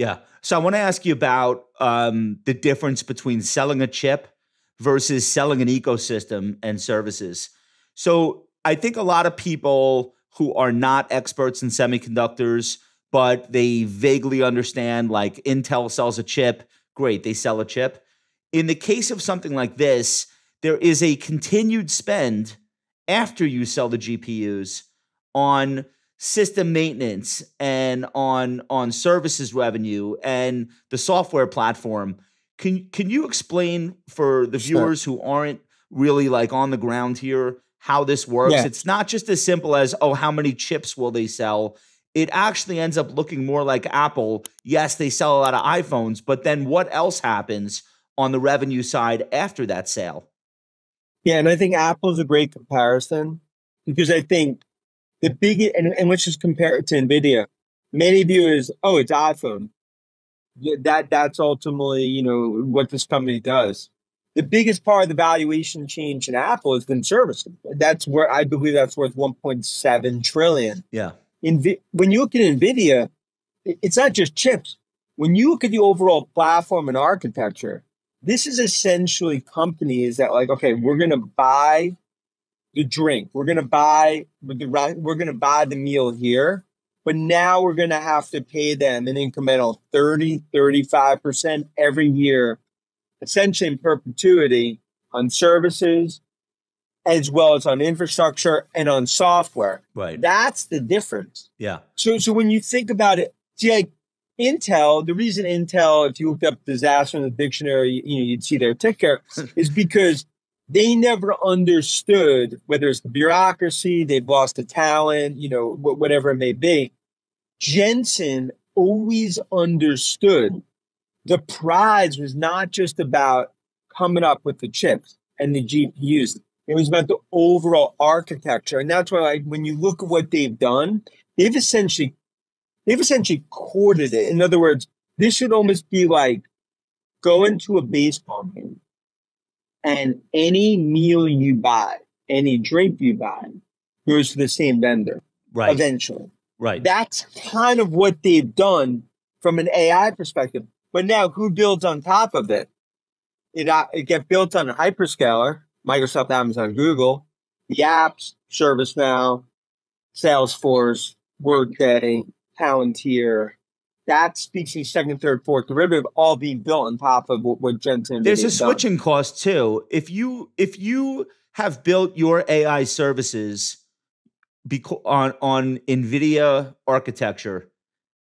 Yeah. So I want to ask you about um, the difference between selling a chip versus selling an ecosystem and services. So I think a lot of people who are not experts in semiconductors, but they vaguely understand like Intel sells a chip, great, they sell a chip. In the case of something like this, there is a continued spend after you sell the GPUs on system maintenance and on on services revenue and the software platform. Can can you explain for the sure. viewers who aren't really like on the ground here how this works? Yeah. It's not just as simple as oh how many chips will they sell? It actually ends up looking more like Apple. Yes, they sell a lot of iPhones, but then what else happens on the revenue side after that sale? Yeah, and I think Apple is a great comparison because I think the big and, and let's just compare it to Nvidia. Many viewers, oh, it's iPhone. That that's ultimately you know what this company does. The biggest part of the valuation change in Apple has been services. That's where I believe that's worth 1.7 trillion. Yeah. Invi- when you look at Nvidia, it's not just chips. When you look at the overall platform and architecture, this is essentially companies that like, okay, we're going to buy the drink. We're gonna buy the we're gonna buy the meal here, but now we're gonna have to pay them an incremental 30, 35% every year, essentially in perpetuity on services as well as on infrastructure and on software. Right. That's the difference. Yeah. So so when you think about it, see like Intel, the reason Intel, if you looked up disaster in the dictionary, you know, you'd see their ticker, is because they never understood whether it's the bureaucracy, they've lost the talent, you know, whatever it may be. Jensen always understood the prize was not just about coming up with the chips and the GPUs. It was about the overall architecture. And that's why like, when you look at what they've done, they've essentially they've essentially courted it. In other words, this should almost be like going to a baseball game and any meal you buy, any drink you buy, goes to the same vendor. Right. Eventually. Right. That's kind of what they've done from an AI perspective. But now who builds on top of it? It, uh, it get built on a hyperscaler, Microsoft, Amazon, Google, the apps, ServiceNow, Salesforce, Workday, Palantir, that species second, third, fourth derivative all being built on top of what, what Jensen. There's a switching done. cost too. If you if you have built your AI services beco- on on NVIDIA architecture,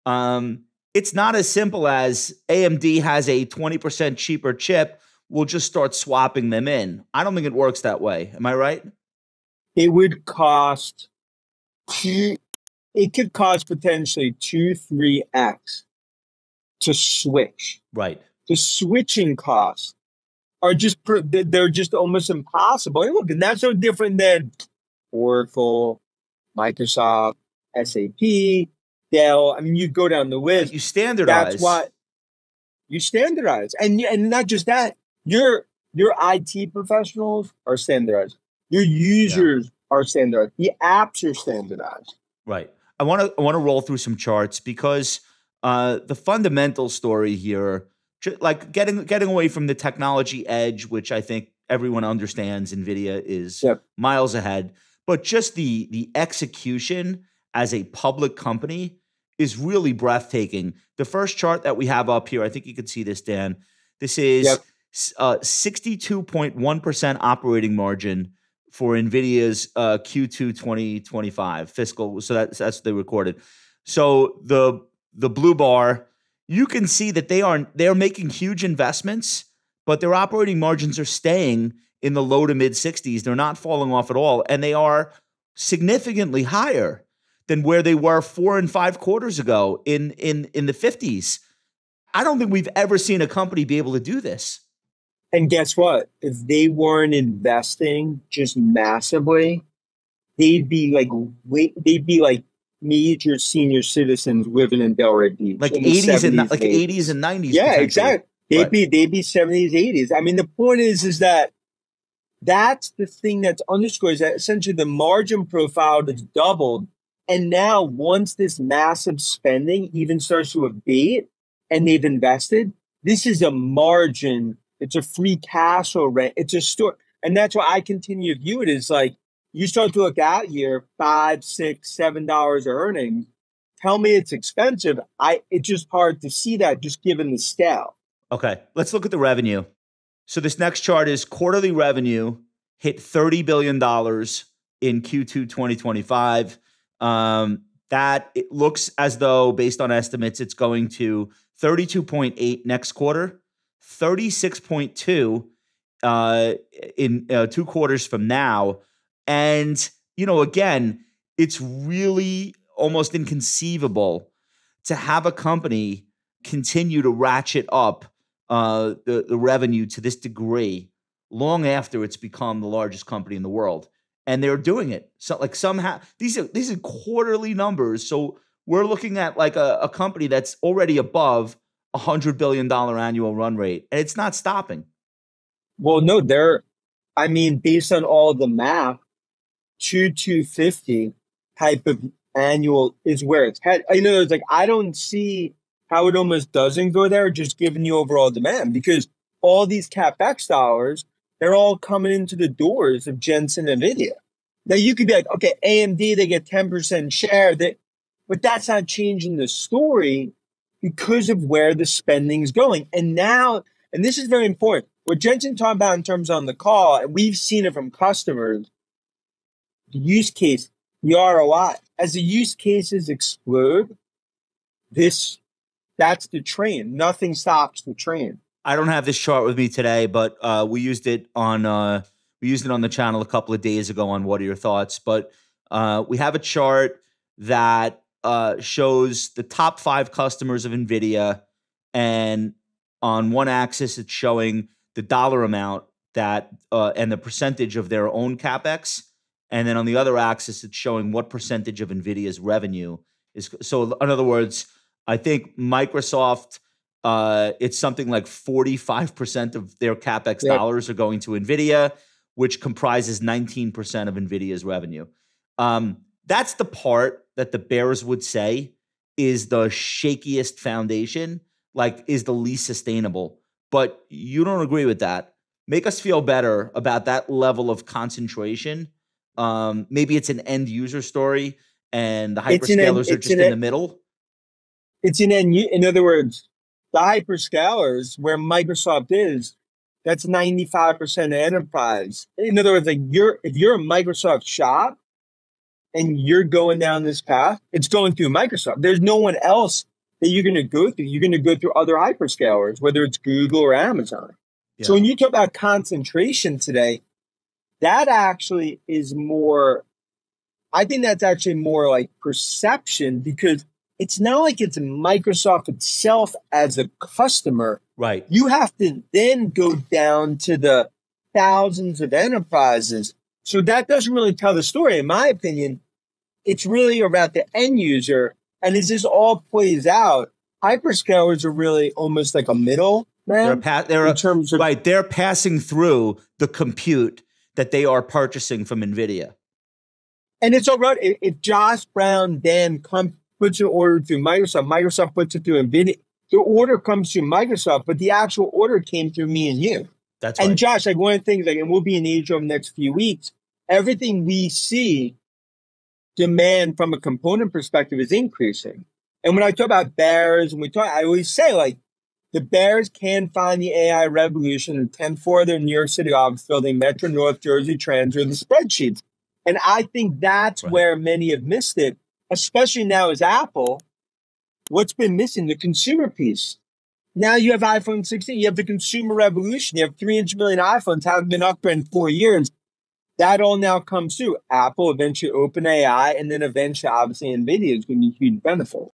um, it's not as simple as AMD has a 20% cheaper chip. We'll just start swapping them in. I don't think it works that way. Am I right? It would cost it could cost potentially two, three X to switch. Right. The switching costs are just, they're just almost impossible. And look, and that's no different than Oracle, Microsoft, SAP, Dell. I mean, you go down the list. You standardize. That's what you standardize. And, and not just that, your, your IT professionals are standardized. Your users yeah. are standardized. The apps are standardized. Right. I want to I want to roll through some charts because uh, the fundamental story here, like getting getting away from the technology edge, which I think everyone understands, Nvidia is yep. miles ahead, but just the the execution as a public company is really breathtaking. The first chart that we have up here, I think you can see this, Dan. This is yep. uh, 62.1% operating margin for Nvidia's uh, Q2 2025 fiscal. So that's that's what they recorded. So the the blue bar, you can see that they are they are making huge investments, but their operating margins are staying in the low to mid 60s. They're not falling off at all, and they are significantly higher than where they were four and five quarters ago in in in the 50s. I don't think we've ever seen a company be able to do this. And guess what? If they weren't investing just massively, they'd be like they'd be like major senior citizens living in Delray Beach, like eighties and like eighties and nineties. Yeah, exactly. They'd right. be they'd be seventies, eighties. I mean, the point is, is that that's the thing that's underscores that essentially the margin profile has doubled, and now once this massive spending even starts to abate, and they've invested, this is a margin. It's a free castle rent. It's a store. And that's why I continue to view it as like you start to look out here, five, six, seven dollars of earnings. Tell me it's expensive. I it's just hard to see that just given the scale. Okay. Let's look at the revenue. So this next chart is quarterly revenue hit $30 billion in Q2 2025. Um, that it looks as though, based on estimates, it's going to 32.8 next quarter, 36.2 uh, in uh, two quarters from now. And, you know, again, it's really almost inconceivable to have a company continue to ratchet up uh, the, the revenue to this degree long after it's become the largest company in the world and they're doing it. So like somehow these are these are quarterly numbers. So we're looking at like a, a company that's already above hundred billion dollar annual run rate, and it's not stopping. Well, no, they're I mean, based on all the math, two two fifty type of annual is where it's head. I know it's like I don't see how it almost doesn't go there, just given the overall demand, because all these capex dollars they're all coming into the doors of Jensen and NVIDIA. Now you could be like, okay, AMD, they get 10% share, that, but that's not changing the story because of where the spending is going. And now, and this is very important, what Jensen talked about in terms on the call, and we've seen it from customers, the use case, the ROI, as the use cases explode, this that's the train. Nothing stops the train. I don't have this chart with me today, but uh, we used it on uh, we used it on the channel a couple of days ago on what are your thoughts. But uh, we have a chart that uh, shows the top five customers of Nvidia, and on one axis it's showing the dollar amount that uh, and the percentage of their own capex, and then on the other axis it's showing what percentage of Nvidia's revenue is. So in other words, I think Microsoft uh, it's something like 45% of their capex yep. dollars are going to NVIDIA, which comprises 19% of NVIDIA's revenue. Um, that's the part that the Bears would say is the shakiest foundation, like is the least sustainable. But you don't agree with that. Make us feel better about that level of concentration. Um, maybe it's an end user story and the hyperscalers an, are just in the middle. It's an end. In other words, the hyperscalers where Microsoft is, that's 95% enterprise. In other words, like you're if you're a Microsoft shop and you're going down this path, it's going through Microsoft. There's no one else that you're going to go through. You're going to go through other hyperscalers, whether it's Google or Amazon. Yeah. So when you talk about concentration today, that actually is more, I think that's actually more like perception because it's not like it's Microsoft itself as a customer. Right. You have to then go down to the thousands of enterprises. So that doesn't really tell the story, in my opinion. It's really about the end user. And as this all plays out, hyperscalers are really almost like a middle man. They're, pa- they're in terms of right. They're passing through the compute that they are purchasing from NVIDIA. And it's all right. If, Josh Brown then comes puts an order through Microsoft. Microsoft puts it through NVIDIA. The order comes through Microsoft, but the actual order came through me and you. That's and right. Josh, like one of the things, like, and we'll be in Asia over the next few weeks. Everything we see, demand from a component perspective is increasing. And when I talk about bears, and we talk, I always say like the bears can find the AI revolution in 10 4 of their New York City office building, Metro North, Jersey Transit, or the spreadsheets. And I think that's right. where many have missed it especially now as Apple, what's been missing? The consumer piece. Now you have iPhone 16, you have the consumer revolution, you have 300 million iPhones, haven't been upgraded in four years. That all now comes through. Apple, eventually OpenAI, and then eventually, obviously, NVIDIA is going to be a huge benefit.